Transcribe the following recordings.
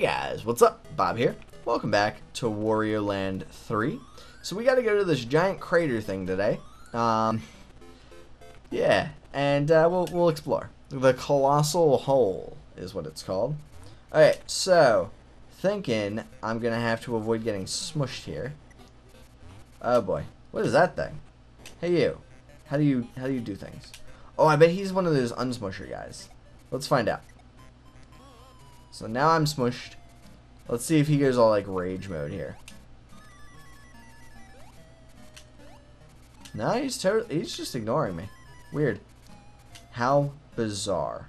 Guys, what's up? Bob here. Welcome back to Wario Land 3. So we gotta go to this giant crater thing today. Um, yeah, and uh, we'll, we'll explore. The Colossal Hole is what it's called. Alright, so, thinking I'm gonna have to avoid getting smushed here. Oh boy, what is that thing? Hey you, how do you, how do you do things? Oh, I bet he's one of those unsmusher guys. Let's find out. So now I'm smushed. Let's see if he goes all like rage mode here. No, he's totally he's just ignoring me. Weird. How bizarre.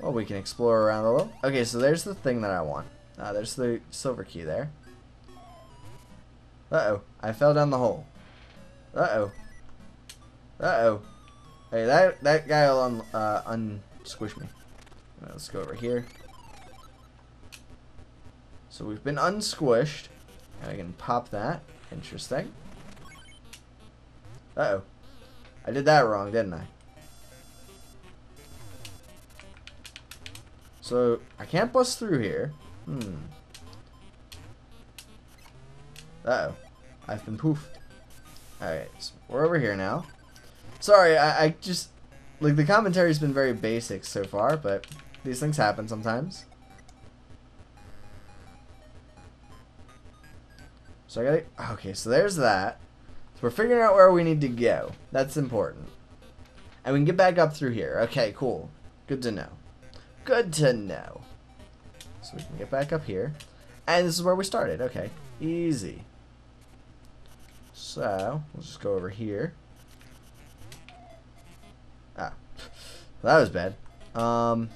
Well, we can explore around a little. Okay, so there's the thing that I want. Uh, there's the silver key there. Uh-oh. I fell down the hole. Uh-oh. Uh-oh. Hey, that, that guy will un, uh, unsquish me. Let's go over here. So we've been unsquished. I can pop that. Interesting. Uh-oh. I did that wrong, didn't I? So, I can't bust through here. Hmm. Uh-oh. I've been poofed. Alright, so we're over here now. Sorry, I, I just... Like, the commentary's been very basic so far, but these things happen sometimes. So I gotta... Okay, so there's that. So we're figuring out where we need to go. That's important. And we can get back up through here. Okay, cool. Good to know. Good to know. So we can get back up here. And this is where we started. Okay. Easy. So, we'll just go over here. Ah. That was bad. Um...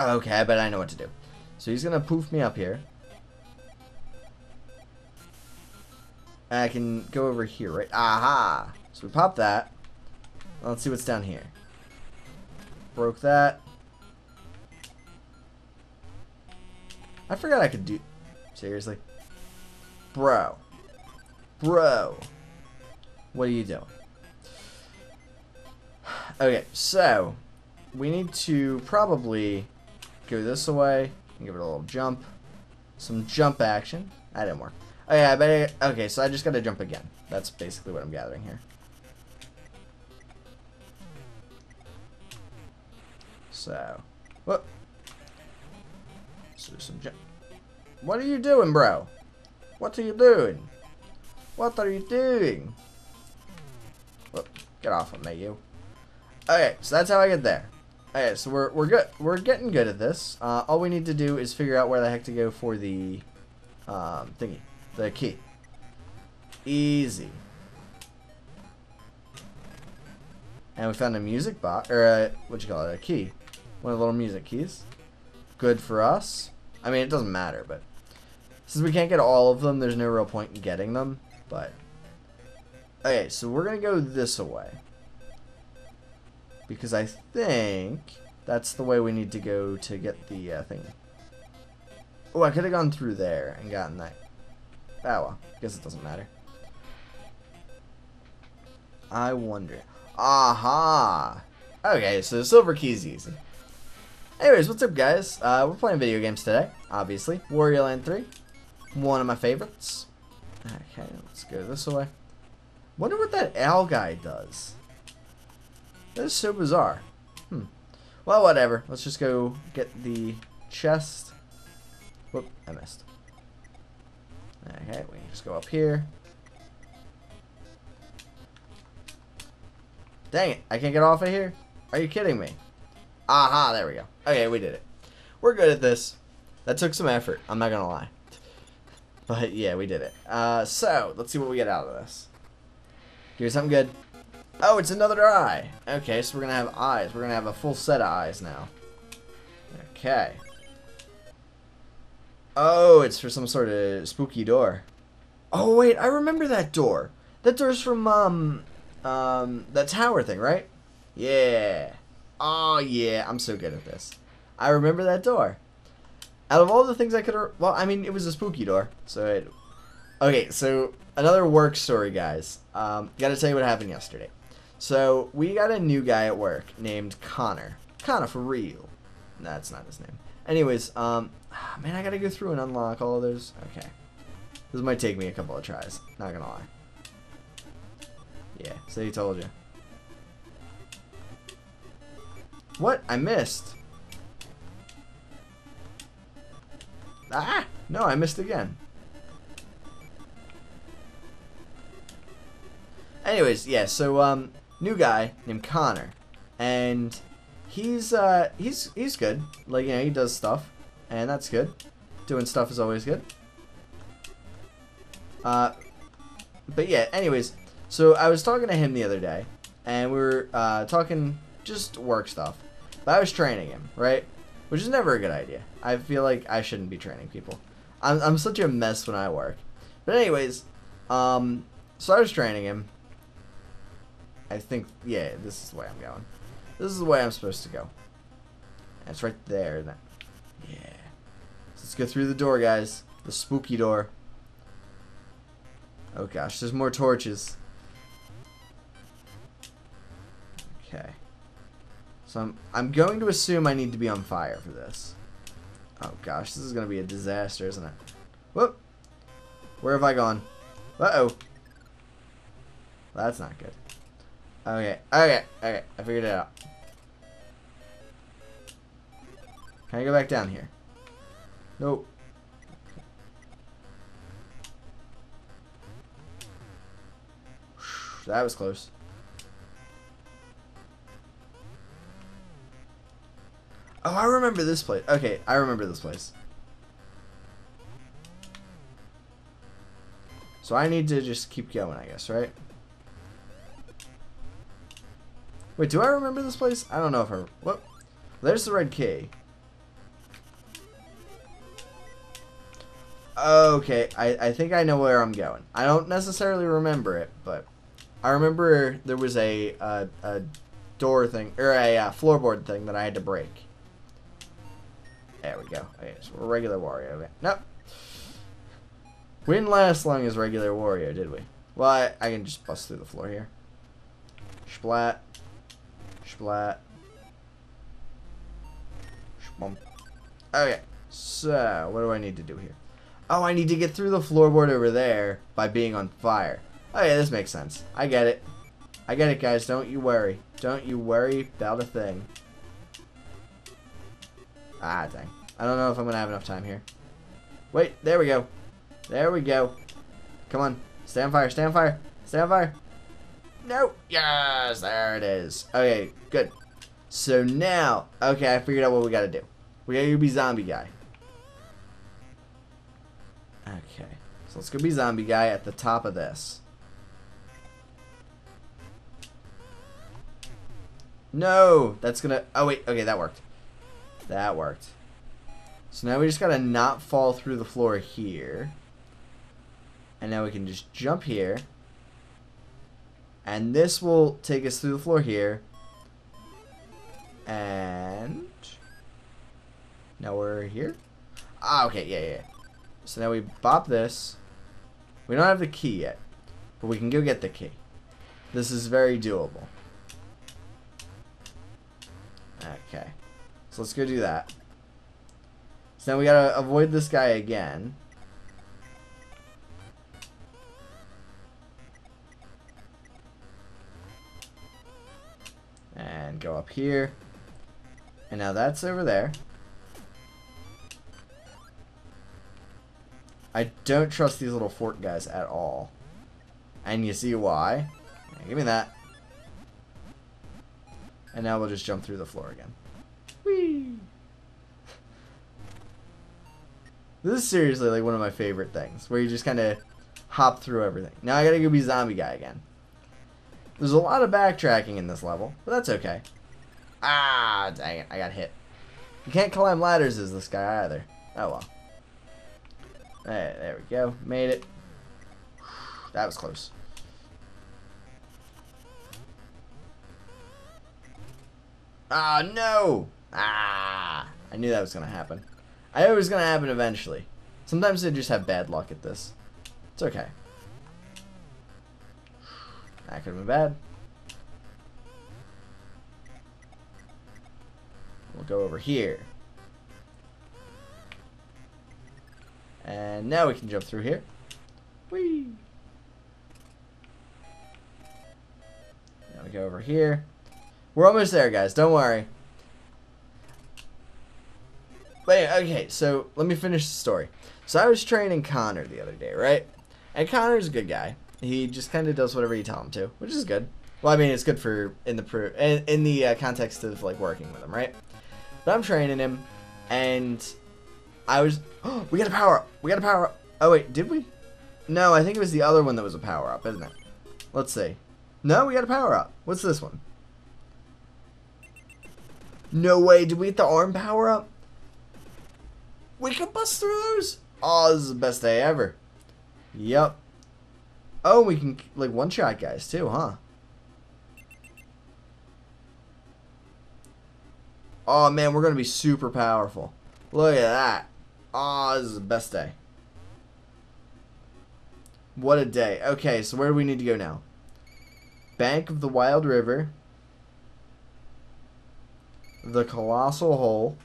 Okay, I bet I know what to do. So he's gonna poof me up here. I can go over here, right? Aha! So we pop that. Let's see what's down here. Broke that. I forgot I could do... Seriously? Bro. Bro. What are you doing? Okay, so... We need to probably go this way give it a little jump. Some jump action. That didn't work. Oh yeah, but okay, so I just gotta jump again. That's basically what I'm gathering here. So, what? So some jump. What are you doing, bro? What are you doing? What are you doing? Look, get off of me, you. Okay, so that's how I get there. Okay, so we're we're good. We're getting good at this. Uh, all we need to do is figure out where the heck to go for the um, thingy, the key. Easy. And we found a music box, or a, what you call it, a key. One of the little music keys. Good for us. I mean, it doesn't matter, but since we can't get all of them, there's no real point in getting them. But okay, so we're gonna go this way because I think that's the way we need to go to get the uh, thing. Oh, I could have gone through there and gotten that. Oh well, guess it doesn't matter. I wonder. Aha! Okay, so the silver key's easy. Anyways, what's up guys? Uh, we're playing video games today, obviously. Wario Land 3, one of my favorites. Okay, let's go this way. Wonder what that owl guy does. That is so bizarre. Hmm. Well, whatever. Let's just go get the chest. Whoop, I missed. Okay, we just go up here. Dang it, I can't get off of here? Are you kidding me? Aha, there we go. Okay, we did it. We're good at this. That took some effort, I'm not gonna lie. But yeah, we did it. Uh, so, let's see what we get out of this. Here's something good. Oh, it's another eye. Okay, so we're gonna have eyes. We're gonna have a full set of eyes now. Okay. Oh, it's for some sort of spooky door. Oh wait, I remember that door. That door's from um um that tower thing, right? Yeah. Oh yeah, I'm so good at this. I remember that door. Out of all the things I could, well, I mean, it was a spooky door, so it. Okay, so another work story, guys. Um, gotta tell you what happened yesterday. So we got a new guy at work named Connor. Connor for real. That's not his name. Anyways, um, man, I gotta go through and unlock all of those. Okay. This might take me a couple of tries. Not gonna lie. Yeah, so he told you. What? I missed. Ah! No, I missed again. Anyways, yeah, so, um, new guy named Connor. And he's, uh, he's, he's good. Like, you know, he does stuff. And that's good. Doing stuff is always good. Uh, but yeah, anyways, so I was talking to him the other day, and we were uh, talking just work stuff. But I was training him, right? Which is never a good idea. I feel like I shouldn't be training people. I'm, I'm such a mess when I work. But anyways, um, so I was training him. I think, yeah, this is the way I'm going. This is the way I'm supposed to go. And it's right there. Yeah. So let's go through the door, guys. The spooky door. Oh gosh, there's more torches. Okay. So I'm, I'm going to assume I need to be on fire for this. Oh gosh, this is going to be a disaster, isn't it? Whoop! Where have I gone? Uh-oh. That's not good. Okay, okay, okay, I figured it out. Can I go back down here? Nope. That was close. Oh, I remember this place. Okay, I remember this place. So I need to just keep going, I guess, right? Wait, do I remember this place? I don't know if I... What? There's the red key. Okay, I, I think I know where I'm going. I don't necessarily remember it, but... I remember there was a, a, a door thing, or a uh, floorboard thing that I had to break. There we go. Okay, so we're regular Wario. Okay. Nope. We didn't last long as regular Wario, did we? Well, I, I can just bust through the floor here. Splat. Splat. Shbump. Okay, so what do I need to do here? Oh, I need to get through the floorboard over there by being on fire. Oh yeah, this makes sense. I get it. I get it, guys. Don't you worry. Don't you worry about a thing. Ah, dang. I don't know if I'm going to have enough time here. Wait, there we go. There we go. Come on. Stay on fire, stay on fire. Stay on fire. No. Yes, there it is. Okay, good. So now, okay, I figured out what we got to do. We got to be zombie guy. Okay. So let's go be zombie guy at the top of this. No, that's gonna, oh wait, okay, that worked. That worked. So now we just gotta not fall through the floor here. And now we can just jump here. And this will take us through the floor here. And... Now we're here? Ah, okay, yeah, yeah. So now we bop this. We don't have the key yet. But we can go get the key. This is very doable. Okay. So let's go do that. So now we gotta avoid this guy again. Up here. And now that's over there. I don't trust these little fort guys at all. And you see why. give me that. And now we'll just jump through the floor again. Whee! This is seriously like one of my favorite things, where you just kind of hop through everything. Now I gotta go be zombie guy again. There's a lot of backtracking in this level, but that's okay. Ah, dang it, I got hit. You can't climb ladders as this guy either. Oh well. There, there we go. Made it. That was close. Ah, no! Ah! I knew that was going to happen. I knew it was going to happen eventually. Sometimes they just have bad luck at this. It's okay. That could have been bad. We'll go over here. And now we can jump through here. Whee! Now we go over here. We're almost there, guys. Don't worry. But okay, so let me finish the story. So I was training Connor the other day, right? And Connor's a good guy. He just kind of does whatever you tell him to, which is good. Well, I mean, it's good for in the in, in the uh, context of like working with him, right? But I'm training him, and I was. Oh, we got a power up. We got a power up. Oh wait, did we? No, I think it was the other one that was a power up, isn't it? Let's see. No, we got a power up. What's this one? No way. Did we get the arm power up? We can bust through those. Oh, this is the best day ever. Yep. Oh, we can like one shot guys too, huh? Oh man, we're gonna be super powerful. Look at that. Oh, this is the best day. What a day. Okay, so where do we need to go now? Bank of the Wild River. The Colossal Hole.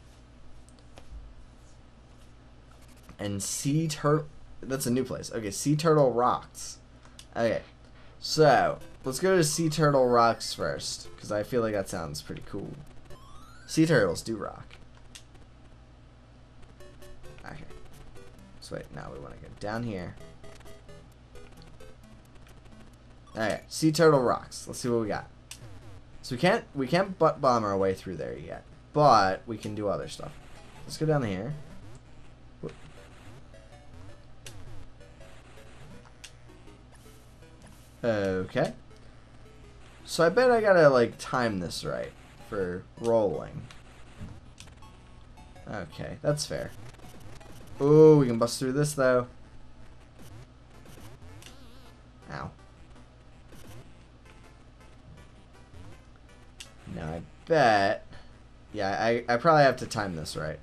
And Sea Turtle. That's a new place. Okay, Sea Turtle Rocks. Okay, so let's go to Sea Turtle Rocks first, because I feel like that sounds pretty cool. Sea turtles do rock. Okay. So wait, now we want to go down here. Alright, sea turtle rocks. Let's see what we got. So we can't we can't butt bomb our way through there yet. But we can do other stuff. Let's go down here. Okay. So I bet I gotta like time this right for rolling. Okay, that's fair. Ooh, we can bust through this though. Ow. Now I bet... Yeah, I, I probably have to time this right.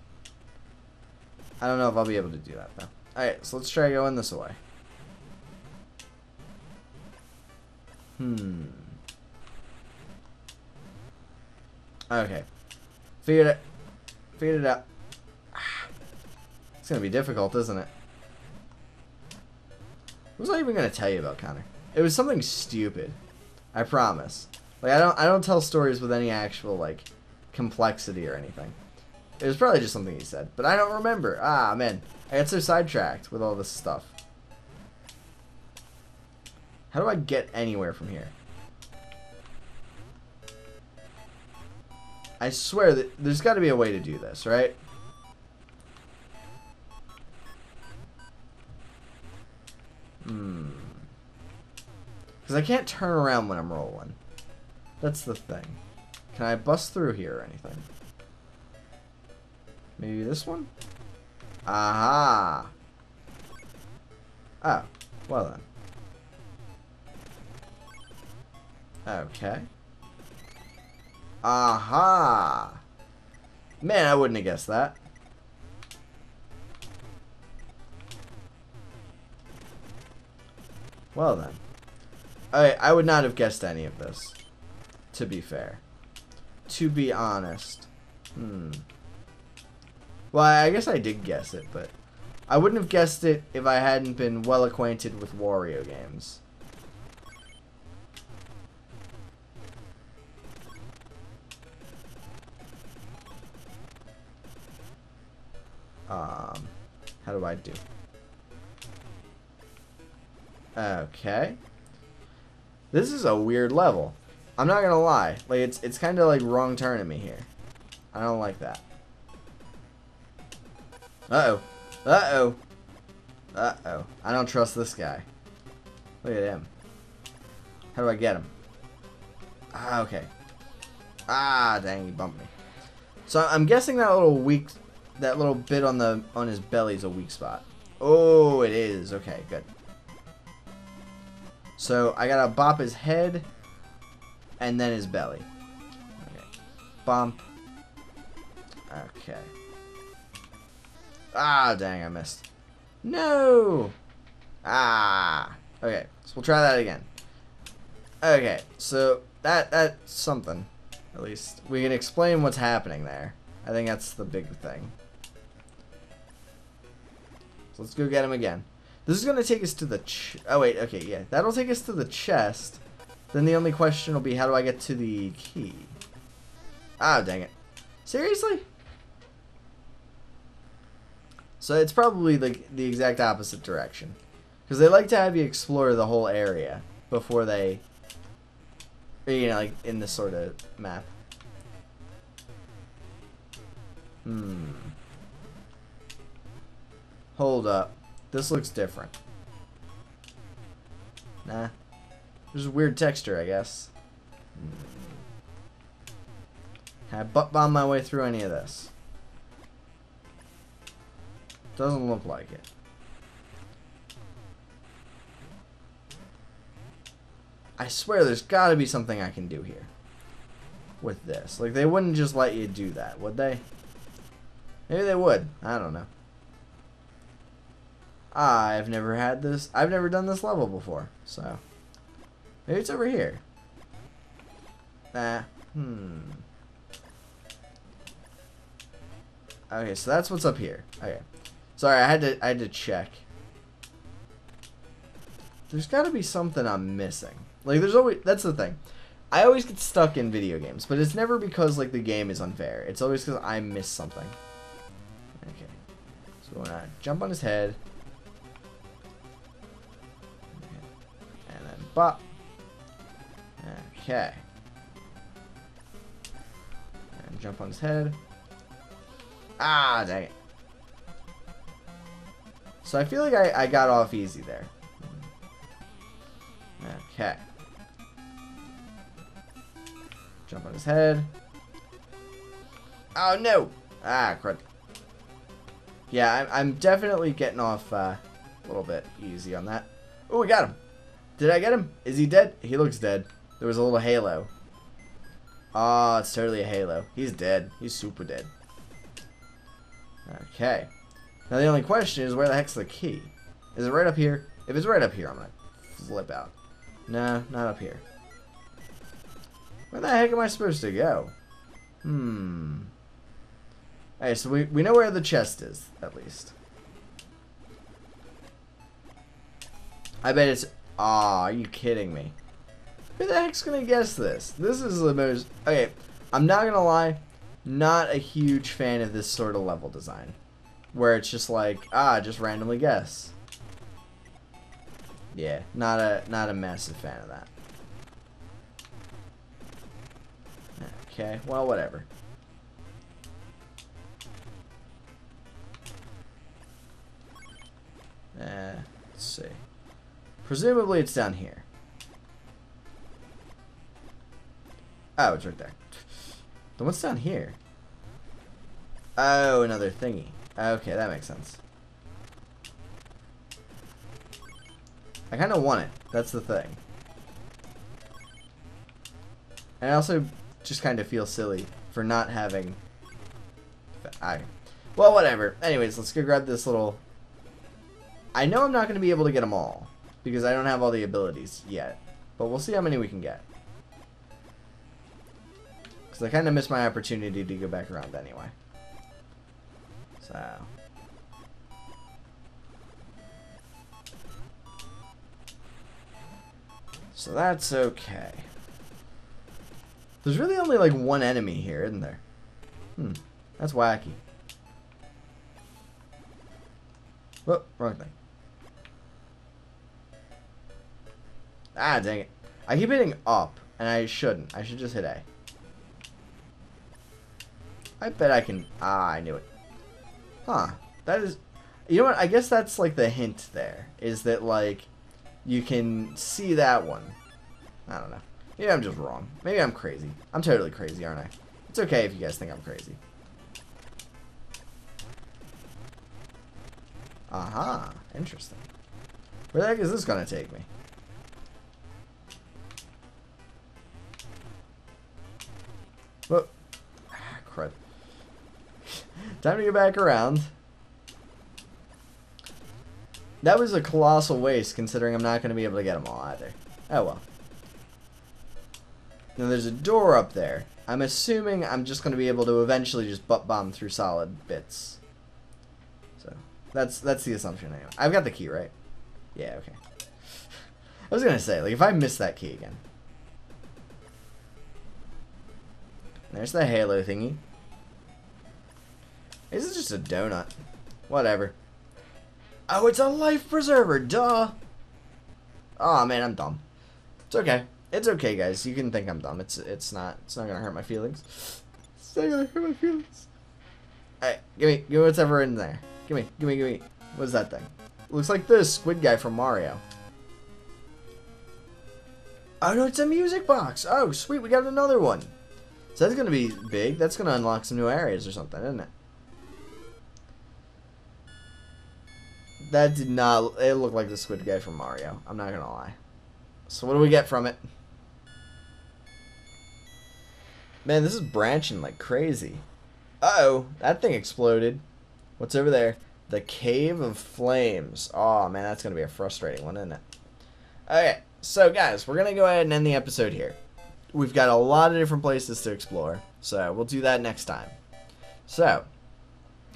I don't know if I'll be able to do that though. Alright, so let's try going this way. Hmm. Okay. Figured it. Figured it out. It's gonna be difficult, isn't it? What was I even gonna tell you about Connor? It was something stupid. I promise. Like I don't I don't tell stories with any actual like complexity or anything. It was probably just something he said, but I don't remember. Ah man, I got so sidetracked with all this stuff. How do I get anywhere from here? I swear that there's got to be a way to do this, right? Hmm. Because I can't turn around when I'm rolling. That's the thing. Can I bust through here or anything? Maybe this one? Aha! Oh, well then. Okay. Aha! Man, I wouldn't have guessed that. Well then. I, I would not have guessed any of this. To be fair. To be honest. Hmm. Well, I guess I did guess it, but... I wouldn't have guessed it if I hadn't been well acquainted with Wario games. Um, how do I do? Okay. This is a weird level. I'm not gonna lie. Like it's it's kind of like wrong turning me here. I don't like that. Uh oh. Uh oh. Uh oh. I don't trust this guy. Look at him. How do I get him? Ah, okay. Ah, dang, he bumped me. So I'm guessing that little weak that little bit on the on his belly is a weak spot. Oh, it is. Okay, good. So I gotta bop his head and then his belly. Okay. Bump. Okay. Ah, dang, I missed. No! Ah. Okay, so we'll try that again. Okay, so that that's something. At least we can explain what's happening there. I think that's the big thing. So let's go get him again. This is going to take us to the... oh, wait. Okay, yeah. That'll take us to the chest. Then the only question will be, how do I get to the key? Ah, dang it. Seriously? So it's probably the, the exact opposite direction. Because they like to have you explore the whole area before they... You know, like in this sort of map. Hmm. Hold up. This looks different. Nah. There's a weird texture, I guess. Can I butt bomb my way through any of this? Doesn't look like it. I swear there's got to be something I can do here with this. Like, they wouldn't just let you do that, would they? Maybe they would. I don't know. I've never had this. I've never done this level before, so maybe it's over here. Nah. Hmm. Okay, so that's what's up here. Okay. Sorry, I had to I had to check. There's got to be something I'm missing. Like there's always that's the thing. I always get stuck in video games, but it's never because like the game is unfair. It's always because I miss something. Okay. So we're gonna jump on his head. Bop. Okay. And jump on his head. Ah, dang it. So I feel like I, I got off easy there. Okay. Jump on his head. Oh, no! Ah, crud. Yeah, I'm, I'm definitely getting off uh, a little bit easy on that. Oh, we got him. Did I get him? Is he dead? He looks dead. There was a little halo. Oh, it's totally a halo. He's dead. He's super dead. Okay. Now the only question is where the heck's the key? Is it right up here? If it's right up here, I'm gonna flip out. No, not up here. Where the heck am I supposed to go? Hmm. Alright, so we, we know where the chest is, at least. I bet it's... Aw, are you kidding me? Who the heck's gonna guess this? This is the most... Okay, I'm not gonna lie. Not a huge fan of this sort of level design. Where it's just like, ah, just randomly guess. Yeah, not a not a massive fan of that. Okay, well, whatever. Uh, let's see. Presumably it's down here. Oh, it's right there. Then what's down here? Oh, another thingy. Okay, that makes sense. I kind of want it. That's the thing. And I also just kind of feel silly for not having... I... Well, whatever. Anyways, let's go grab this little... I know I'm not going to be able to get them all. Because I don't have all the abilities yet. But we'll see how many we can get. Because I kind of missed my opportunity to go back around anyway. So... So that's okay. There's really only like one enemy here, isn't there? Hmm. That's wacky. Oh, wrong thing. Ah, dang it. I keep hitting up, and I shouldn't. I should just hit A. I bet I can... Ah, I knew it. Huh. That is... You know what? I guess that's like the hint there. Is that like you can see that one. I don't know. Maybe I'm just wrong. Maybe I'm crazy. I'm totally crazy, aren't I? It's okay if you guys think I'm crazy. Aha. Interesting. Where the heck is this to take me? Whoa. Ah, crud. Time to get back around. That was a colossal waste, considering I'm not going to be able to get them all either. Oh well. Now there's a door up there. I'm assuming I'm just going to be able to eventually just butt bomb through solid bits. So that's that's the assumption anyway. I've got the key right. Yeah. Okay. I was gonna say like if I miss that key again. There's the halo thingy. This is just a donut. Whatever. Oh, it's a life preserver, duh! Oh man, I'm dumb. It's okay. It's okay, guys. You can think I'm dumb. It's it's not it's not gonna hurt my feelings. It's not gonna hurt my feelings. Alright, give me give me whatever in there. Give me, give me, give me. What's that thing? Looks like the squid guy from Mario. Oh no, it's a music box. Oh sweet, we got another one. So that's gonna be big. That's gonna unlock some new areas or something, isn't it? That did not. It looked like the squid guy from Mario. I'm not gonna lie. So what do we get from it? Man, this is branching like crazy. Uh oh, that thing exploded. What's over there? The Cave of Flames. Oh man, that's gonna be a frustrating one, isn't it? Okay, so guys, we're gonna go ahead and end the episode here. We've got a lot of different places to explore, so we'll do that next time. So,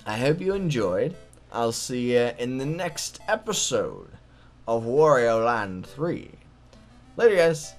I hope you enjoyed. I'll see you in the next episode of Wario Land 3. Later, guys.